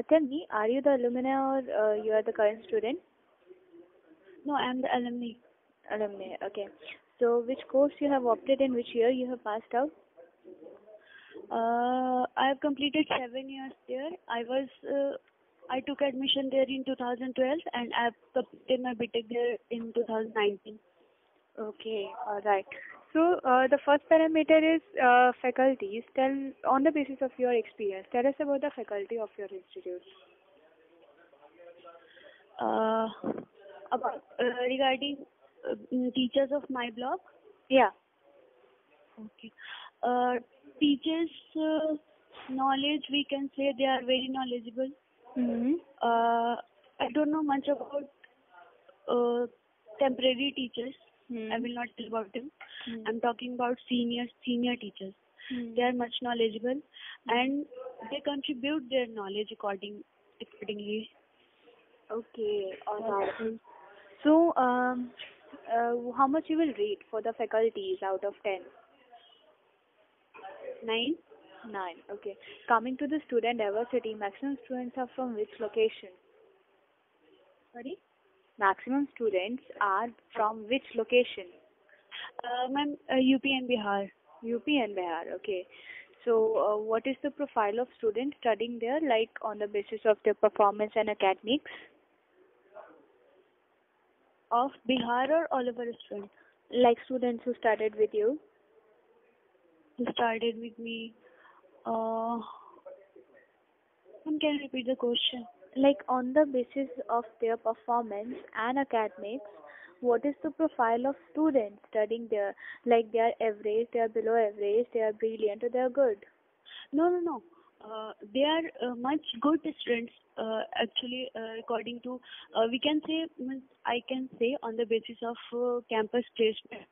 Uh, tell me, are you the alumni or uh, you are the current student? No, I'm the alumni. Alumni, okay. So, which course you have opted in? Which year you have passed out? Uh, I have completed seven years there. I was, uh, I took admission there in 2012 and I have completed my BTech there in 2019. Okay, all right. So, uh, the first parameter is uh, faculties. Tell, on the basis of your experience, tell us about the faculty of your institute. Uh, about uh, regarding uh, teachers of my block. Yeah. Okay. Uh, teachers' uh, knowledge, we can say they are very knowledgeable. Mm-hmm. Uh, I don't know much about uh, temporary teachers. Hmm. I will not tell about them. Hmm. I'm talking about senior senior teachers. Hmm. They are much knowledgeable and they contribute their knowledge according accordingly. Okay, all right. So, um, uh, how much you will rate for the faculties out of 10? Nine. 9. Okay. Coming to the student diversity, maximum students are from which location? Sorry. Maximum students are from which location? Uh, ma'am, uh, UP and Bihar. UP and Bihar. Okay. So, uh, what is the profile of students studying there, like on the basis of their performance and academics? Of Bihar or all over students? Like students who studied with you? Who started with me. Uh, can you repeat the question? Like on the basis of their performance and academics, what is the profile of students studying there? Like they are average, they are below average, they are brilliant, or they are good? No, no, no. Uh, they are uh, much good students. Uh, actually, uh, according to uh, we can say, I can say on the basis of uh, campus placement,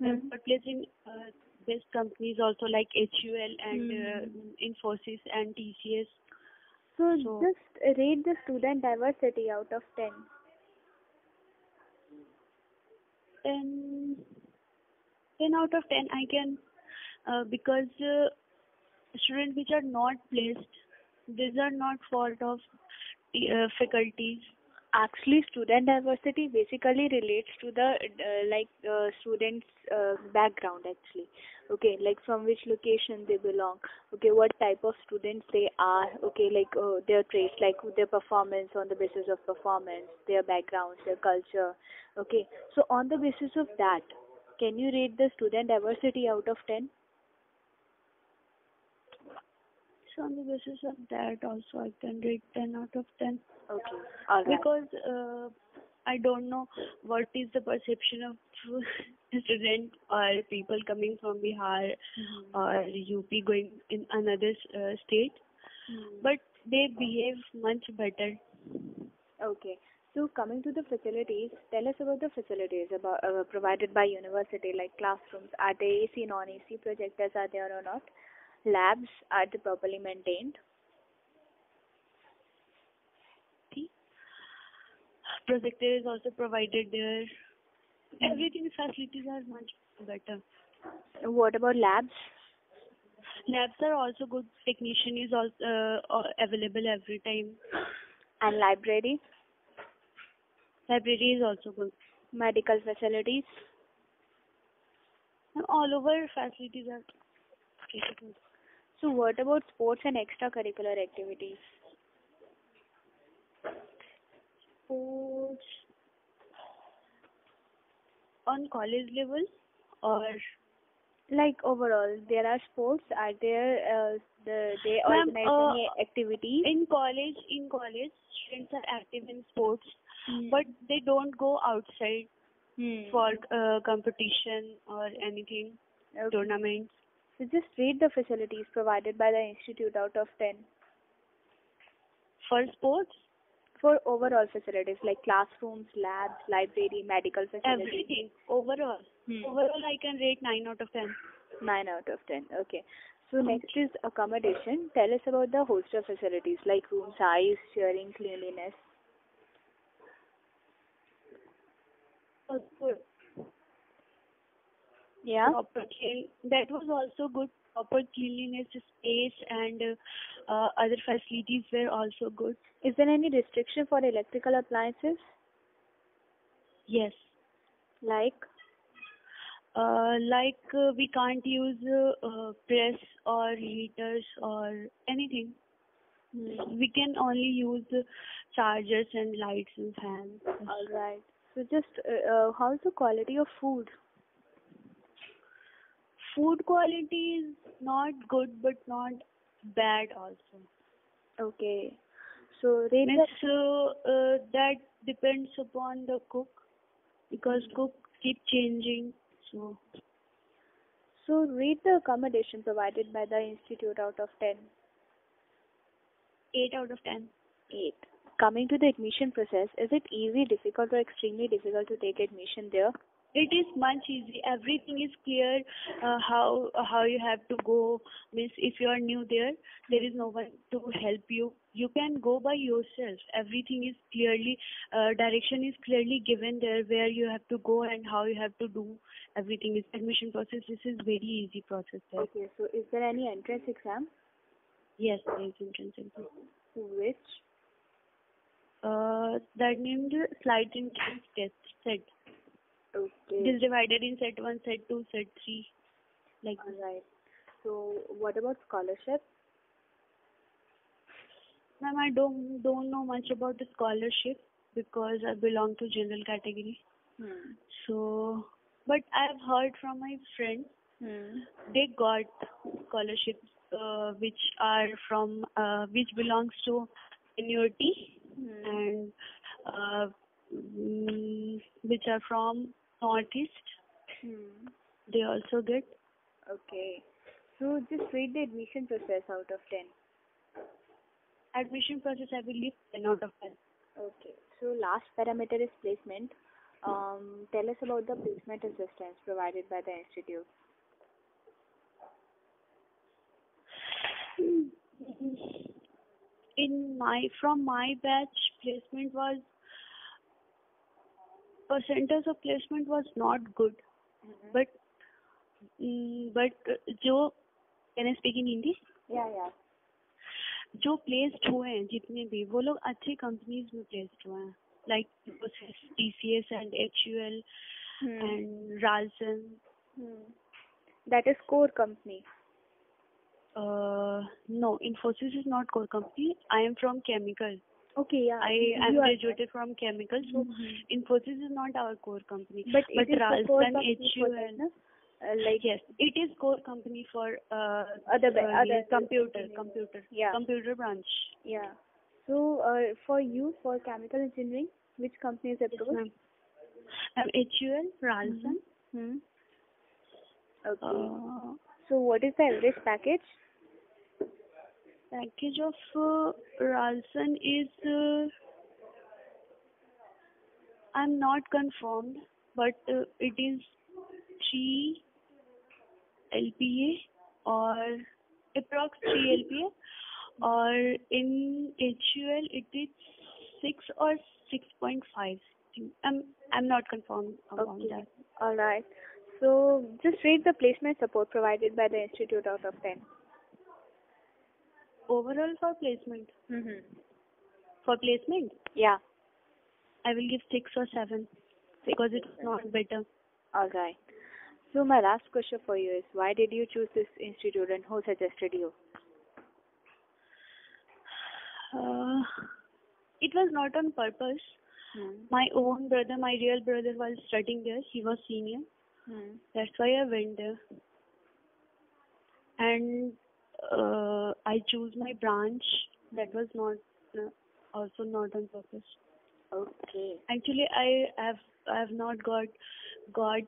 Hmm. but placing uh, best companies also like HUL and uh, Infosys and TCS. So, So- just rate the student diversity out of 10. Then, ten out of ten I can uh, because uh, students which are not placed, these are not fault of uh, faculties. Actually, student diversity basically relates to the uh, like uh, students' uh, background actually. Okay, like from which location they belong. Okay, what type of students they are. Okay, like uh, their traits, like their performance on the basis of performance, their backgrounds, their culture. Okay, so on the basis of that, can you rate the student diversity out of ten? So on the basis of that also I can rate 10 out of 10 Okay, all right. because uh, I don't know what is the perception of student or people coming from Bihar Mhm. or UP going in another uh, state Mhm. but they behave much better. Okay. So coming to the facilities, tell us about the facilities about uh, provided by university, like classrooms. Are they AC, non-AC? Projectors are there or not? Labs are they properly maintained? Projector is also provided there. Everything facilities are much better. What about labs? Labs are also good. Technician is also uh, available every time. And library, Library is also good. medical facilities. And all over facilities are good. So what about sports and extracurricular activities? Sports on college level or Like overall, there are sports. Are there uh, the they organize uh, any activities? in college in college students are active in sports Hmm. but they don't go outside Hmm. for uh, competition or anything Okay. tournaments So just rate the facilities provided by the institute out of 10 for sports for overall facilities like classrooms, labs, library, medical facilities. everything overall Hmm. overall i can rate 9 out of 10 9 out of 10. Okay. So next is accommodation. Tell us about the hostel facilities like room size, sharing, cleanliness. also good Yeah. property that was also good proper cleanliness, space, and uh, other facilities were also good. Is there any restriction for electrical appliances? Yes. Like? Uh, like uh, we can't use uh, uh, press or heaters or anything. Hmm. We can only use uh, chargers and lights and fans. All right. So just uh, uh, how's the quality of food? Food quality is not good but not bad also. Okay. So rate Means the, uh, uh, that depends upon the cook because cook keep changing. So so rate the accommodation provided by the institute out of 10. 8 out of 10. 8. Coming to the admission process, is it easy, difficult or extremely difficult to take admission there? It is much easy. Everything is clear. Uh, how how you have to go. Means if you are new there, there is no one to help you. You can go by yourself. Everything is clearly uh, direction is clearly given there where you have to go and how you have to do. Everything is admission process. This is very easy process there. Okay, so is there any entrance exam? Yes, there is entrance exam. Which? Uh, that named SLIET entrance test set. It Okay. is divided in set one, set two, set three. Like this. Alright. So what about scholarship? Ma'am, I don't don't know much about the scholarship because I belong to general category. Hmm. So, but I've heard from my friends Hmm. they got scholarships uh, which are from uh, which belongs to annuity Hmm. and uh, mm, which are from northeast. Hmm. They also get Okay. So just rate the admission process out of 10. admission process. I believe 10 out of 10. Okay. So last parameter is placement. Um, tell us about the placement assistance provided by the institute. in my from my batch placement was percentage of placement was not good but mm, but uh, जो can I speak in Hindi Yeah, yeah. जो placed हुए हैं जितने भी वो लोग अच्छी companies में प्लेस्ड हुए हैं like TCS and H U L Hmm. And राल्सन Hmm. That is core company. no infosys is not core company i am from chemical Okay, yeah. i am graduated from chemical so Mhm. infosys is not our core company But, but it is Ralson, company for HUL. Uh, like yes it is core company for uh, Other uh, other computer computer Yeah. computer branch yeah. So uh, for you for chemical engineering, which company is yes ma'am um, HUL Ralson Hmm. Okay. uh, so what is the average package? Package of uh, Ralson is uh, I'm not confirmed, but uh, it is three LPA or approx three LPA, or in HUL it is six or six point five. I'm I'm not confirmed about Okay. that. All right. So just rate the placement support provided by the institute out of 10. Overall for placement, Mm-hmm. for placement, Yeah. I will give six or seven because it's not better. All right. So my last question for you is why did you choose this institute and who suggested you? Uh, it was not on purpose. Hmm. My own brother, my real brother, was studying there. He was senior. Hmm. That's why I went there. And uh, I choose my branch. That was not uh, also not on purpose. Okay. Actually, I have I have not got got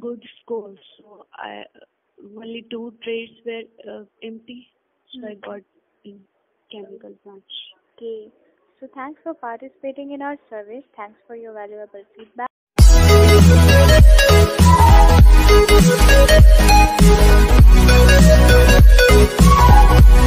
good scores. So I only two trades were uh, empty. So I Hmm. got in chemical branch. Okay. So thanks for participating in our service. Thanks for your valuable feedback.